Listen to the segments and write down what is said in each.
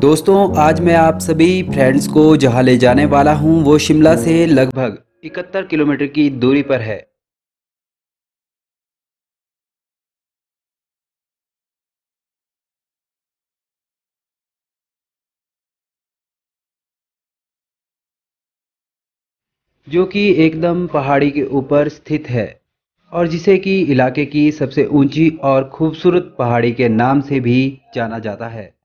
दोस्तों, आज मैं आप सभी फ्रेंड्स को जहाँ ले जाने वाला हूँ, वो शिमला से लगभग इकहत्तर किलोमीटर की दूरी पर है। जो कि एकदम पहाड़ी के ऊपर स्थित है और जिसे कि इलाके की सबसे ऊँची और खूबसूरत पहाड़ी के नाम से भी जाना जाता है।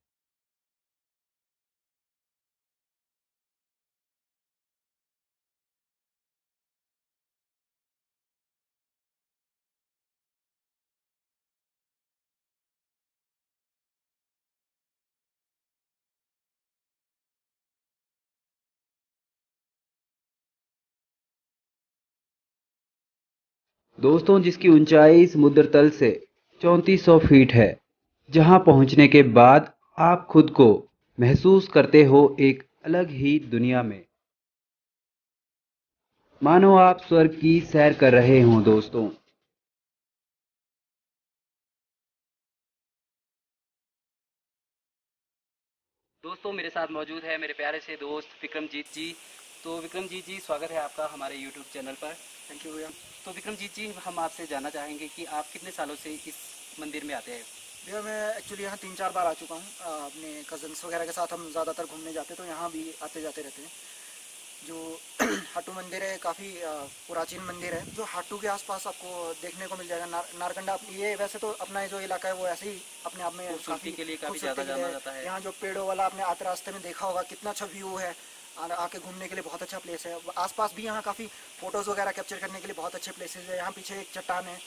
दोस्तों, जिसकी ऊंचाई समुद्र तल से चौंतीस सौ फीट है, जहाँ पहुँचने के बाद आप खुद को महसूस करते हो एक अलग ही दुनिया में। मानो आप स्वर्ग की सैर कर रहे हो, दोस्तों। दोस्तों, मेरे साथ मौजूद है मेरे प्यारे से दोस्त विक्रमजीत जी। तो विक्रमजीत जी, स्वागत है आपका हमारे यूट्यूब चैनल पर। थैंक यू भैया। तो विक्रमजीत जी हम आपसे जानना चाहेंगे कि आप कितने सालों से इस मंदिर में आते हैं? भैया मैं एक्चुअली यहाँ तीन चार बार आ चुका हूँ। अपने कजन्स वगैरह के साथ हम ज़्यादातर घूमने जाते तो यहाँ भी आते जाते रहते हैं। जो हाटू मंदिर है काफ़ी प्राचीन मंदिर है जो हाटू के आसपास आपको देखने को मिल जाएगा। नार, नारकंडा ये वैसे तो अपना जो इलाका है वो ऐसे ही अपने आप में काफ़ी के लिए काफ़ी ज़्यादा जाना जाता है। यहाँ जो पेड़ों वाला आपने आते रास्ते में देखा होगा कितना अच्छा व्यू है। आके घूमने के लिए बहुत अच्छा प्लेस है। आसपास भी यहाँ काफ़ी फ़ोटोज़ वगैरह कैप्चर करने के लिए बहुत अच्छे प्लेसेस है। यहाँ पीछे एक चट्टान है,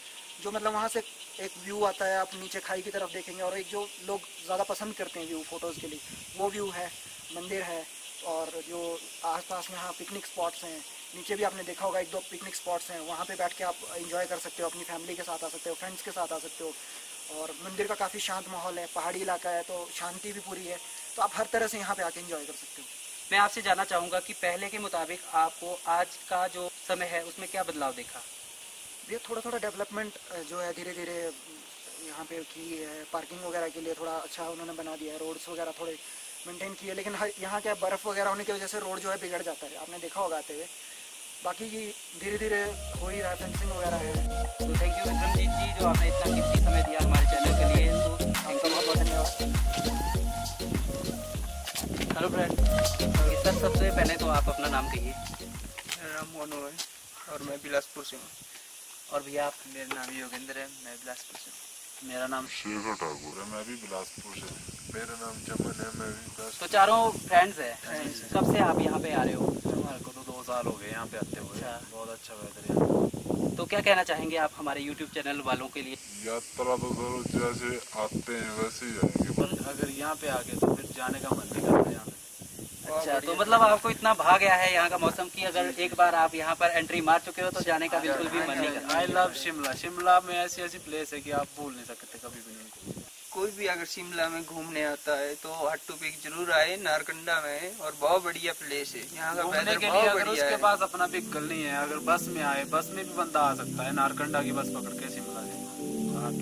जो मतलब वहाँ से एक व्यू आता है। आप नीचे खाई की तरफ़ देखेंगे और एक जो लोग ज़्यादा पसंद करते हैं व्यू फ़ोटोज़ के लिए, वो व्यू है, मंदिर है और जो आसपास यहाँ पिकनिक स्पॉट्स हैं। नीचे भी आपने देखा होगा, एक दो पिकनिक स्पॉट्स हैं। वहाँ पे बैठ के आप इंजॉय कर सकते हो, अपनी फैमिली के साथ आ सकते हो फ्रेंड्स के साथ आ सकते हो। और मंदिर का काफ़ी शांत माहौल है, पहाड़ी इलाका है तो शांति भी पूरी है। तो आप हर तरह से यहाँ पे आके इंजॉय कर सकते हो। मैं आपसे जानना चाहूँगा कि पहले के मुताबिक आपको आज का जो समय है उसमें क्या बदलाव देखा? ये थोड़ा थोड़ा डेवलपमेंट जो है धीरे धीरे यहाँ पे की है पार्किंग वगैरह के लिए थोड़ा अच्छा उन्होंने बना दिया है रोड्स वगैरह थोड़े मेंटेन किए लेकिन यहाँ क्या बर्फ़ वगैरह होने की वजह से रोड जो है बिगड़ जाता है। आपने देखा होगा आते हुए। बाकी धीरे धीरे हो ही रहा है फेंसिंग वगैरह है। तो थैंक यू विक्रमजीत जी जो आपने इतना कीमती समय दिया हमारे चैनल के लिए तो आपका बहुत बहुत धन्यवाद। हेलो फ्रेंड सर सबसे पहले तो आप अपना नाम कहिए। मेरा नाम मोनू है और मैं बिलासपुर से हूँ। और भैया आप मेरा नाम योगेंद्र है मैं बिलासपुर से हूँ। मेरा नाम शेखर ठाकुर। है मैं भी बिलासपुर से। मेरा नाम चमन है मैं भी बिलासपुर। तो चारों फ्रेंड्स है। कब से आप यहाँ पे आ रहे हो? हमारे को तो दो साल हो गए यहाँ पे आते हुए। अच्छा। बहुत अच्छा वेदर है तो क्या कहना चाहेंगे आप हमारे यूट्यूब चैनल वालों के लिए? यात्रा तो जैसे आते हैं वैसे ही जाएँगे। पर अगर यहाँ पे आ गए तो फिर जाने का मन नहीं करता यहाँ पे। अच्छा तो मतलब आपको इतना भा गया है यहाँ का मौसम की अगर एक बार आप यहाँ पर एंट्री मार चुके हो तो जाने का बिल्कुल भी मन नहीं करता। आई लव शिमला शिमला में ऐसी ऐसी प्लेस है कि आप भूल नहीं सकते कभी भी नहीं। कोई भी अगर शिमला में घूमने आता है तो हट्टू पिक ज़रूर आए नारकंडा में और बहुत बढ़िया प्लेस है। यहाँ का घूमने वेदर के लिए बहुत अगर बढ़िया उसके पास अपना व्हीकल नहीं है अगर बस में आए बस में भी बंदा आ सकता है नारकंडा की बस पकड़ के शिमला से हाँ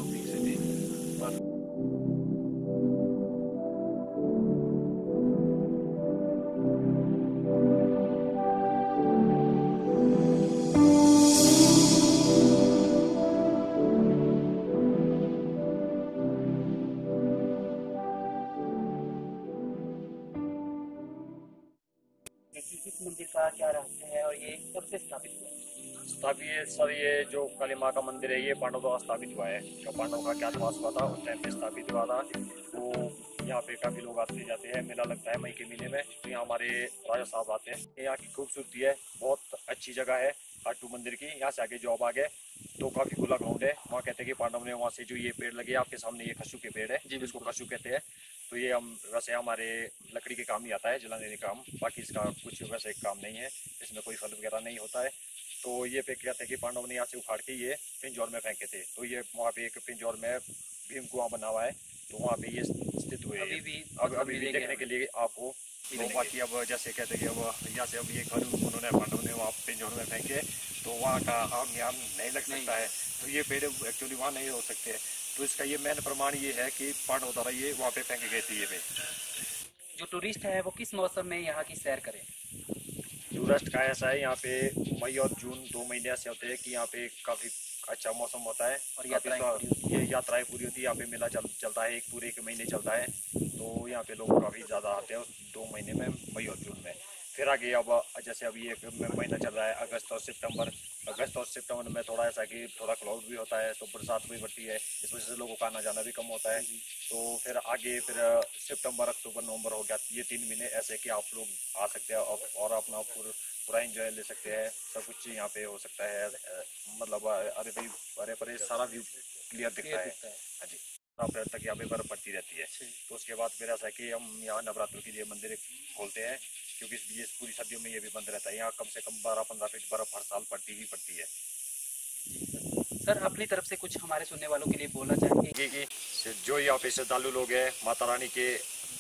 से स्थापित हुआ। स्थापित सर ये जो काली माँ का मंदिर है, ये पांडव द्वारा स्थापित हुआ है। जो पांडव का ज्ञातवास हुआ था, उस टाइम पे स्थापित हुआ था। तो यहाँ पे काफ़ी लोग आते जाते हैं, मेला लगता है मई के महीने में। तो यहाँ हमारे राजा साहब आते हैं। यहाँ की खूबसूरती है, बहुत अच्छी जगह है खाटू मंदिर की। यहाँ से आगे जो आप आगे तो काफ़ी खुला ग्राउंड है। वहाँ कहते हैं कि पांडव ने वहाँ से जो ये पेड़ लगे, आपके सामने ये खसू के पेड़ है जी जिसको खसू कहते हैं। तो ये हम वैसे हमारे लकड़ी के काम ही आता है जलाने के काम। बाकी इसका कुछ वैसे काम नहीं है इसमें कोई फल वगैरह नहीं होता है। तो ये पे कहते हैं कि पांडव ने यहाँ से उखाड़ के ये पिंजौर में फेंके थे। तो ये वहाँ पे एक पिंजौर में भीम कुआँ बना हुआ है तो वहाँ पे ये स्थित हुए। अभी भी अब मतलब अभी भी देखने के लिए आपको तो बाकी अब जैसे कहते हैं कि अब यहाँ से अब ये घर उन्होंने पांडव ने वहाँ पिंजौर में फेंके तो वहाँ का आम यहाँ नहीं लग सकता है। तो ये पेड़ एक्चुअली वहाँ नहीं हो सकते। तो इसका ये मेन प्रमाण ये है कि पांडव द्वारा ये वहाँ पे फेंके गए थे ये पेड़ जो टूरिस्ट है वो किस मौसम में यहाँ की सैर करें? टूरिस्ट का ऐसा है यहाँ पे मई और जून दो महीने ऐसे होते हैं कि यहाँ पे काफ़ी अच्छा मौसम होता है। और यात्राएँ ये यात्राएँ पूरी होती है यहाँ पे मेला चल, चलता है एक पूरे एक महीने चलता है। तो यहाँ पे लोग काफ़ी ज़्यादा आते हैं दो महीने में मई और जून में। फिर आगे अब जैसे अभी एक महीना चल रहा है अगस्त और सितंबर अगस्त और सितंबर में थोड़ा ऐसा कि थोड़ा क्लाउड भी होता है तो बरसात भी बढ़ती है इस वजह से लोगों का आना जाना भी कम होता है। तो फिर आगे फिर सितंबर अक्टूबर नवंबर हो गया ये तीन महीने ऐसे कि आप लोग आ सकते हैं और- और अपना पूरा पूरा एंजॉय ले सकते हैं। सब कुछ यहाँ पे हो सकता है मतलब अरे भाई अरे परे सारा व्यू क्लियर दिखता है। हाँ जी। अप्रैल तक यहाँ पे बर्फ़ पड़ती रहती है। तो उसके बाद फिर ऐसा है कि हम यहाँ नवरात्र के लिए मंदिर खोलते हैं क्योंकि इस- ये पूरी सर्दियों में ये भी बंद रहता है। यहाँ कम से कम बारह पंद्रह फीट बर्फ़ हर साल पड़ती ही पड़ती है। सर अपनी तरफ़ से कुछ हमारे सुनने वालों के लिए बोलना चाहेंगे? कि जो। यहाँ पे श्रद्धालु लोग हैं माता रानी के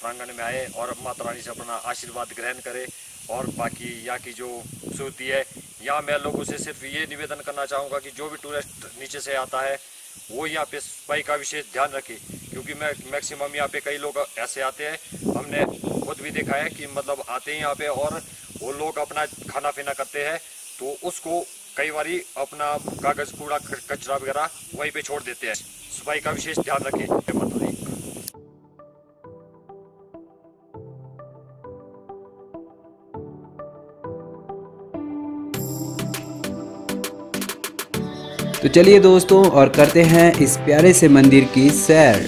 प्रांगण में आए और माता रानी से अपना आशीर्वाद ग्रहण करे और बाकी यहाँ की जो खूबसूरती है यहाँ मैं लोगों से सिर्फ़ ये निवेदन करना चाहूँगा कि जो भी टूरिस्ट नीचे से आता है वो यहाँ पे सफ़ाई का विशेष ध्यान रखे, क्योंकि मैं मैक्सिमम यहाँ पे कई लोग ऐसे आते हैं, हमने खुद भी देखा है कि मतलब आते हैं यहाँ पे और वो लोग अपना खाना पीना करते हैं तो उसको कई बार अपना कागज़ कूड़ा, कचरा वगैरह वहीं पे छोड़ देते हैं। सफ़ाई का विशेष ध्यान रखें। तो चलिए दोस्तों, और करते हैं इस प्यारे से मंदिर की सैर।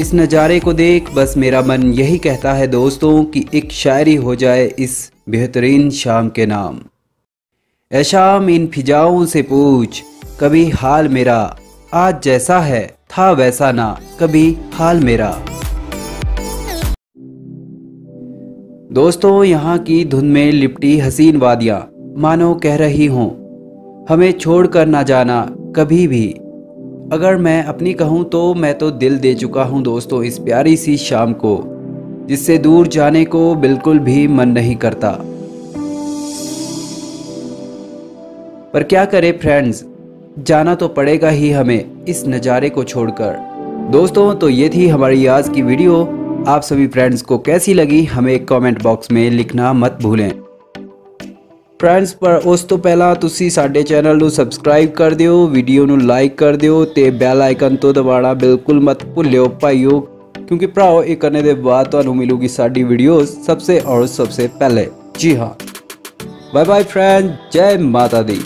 इस नज़ारे को देख बस मेरा मन यही कहता है दोस्तों कि एक शायरी हो जाए इस बेहतरीन शाम के नाम। ए शाम इन फिजाओं से पूछ, कभी हाल मेरा आज जैसा है? था वैसा ना, कभी हाल मेरा। दोस्तों, यहाँ की धुन में लिपटी हसीन वादियाँ, मानो कह रही हों, हमें छोड़कर ना जाना कभी भी। अगर मैं अपनी कहूँ तो मैं तो दिल दे चुका हूँ दोस्तों इस प्यारी सी शाम को, जिससे दूर जाने को बिल्कुल भी मन नहीं करता। पर क्या करें फ्रेंड्स जाना तो पड़ेगा ही हमें इस नज़ारे को छोड़कर दोस्तों तो ये थी हमारी आज की वीडियो आप सभी फ्रेंड्स को कैसी लगी हमें कमेंट बॉक्स में लिखना मत भूलें ਫਰੈਂਡਸ ਪਰ ਉਸ ਤੋਂ ਪਹਿਲਾਂ ਤੁਸੀਂ ਸਾਡੇ ਚੈਨਲ ਨੂੰ ਸਬਸਕ੍ਰਾਈਬ ਕਰ ਦਿਓ ਵੀਡੀਓ ਨੂੰ ਲਾਈਕ ਕਰ ਦਿਓ ਤੇ ਬੈਲ ਆਈਕਨ ਤੋਂ ਦਬਾਉਣਾ ਬਿਲਕੁਲ ਮਤ ਭੁੱਲਿਓ ਭਾਈਓ ਕਿਉਂਕਿ ਭਰਾਓ ਇਹ ਕਰਨੇ ਦੇ ਬਾਅਦ ਤੁਹਾਨੂੰ ਮਿਲੂਗੀ ਸਾਡੀ ਵੀਡੀਓਜ਼ ਸਭ ਸੇ ਔਰ ਸਭ ਸੇ ਪਹਿਲੇ ਜੀ ਹਾਂ ਬਾਏ ਬਾਏ ਫਰੈਂਡ ਜੈ ਮਾਤਾ ਦੀ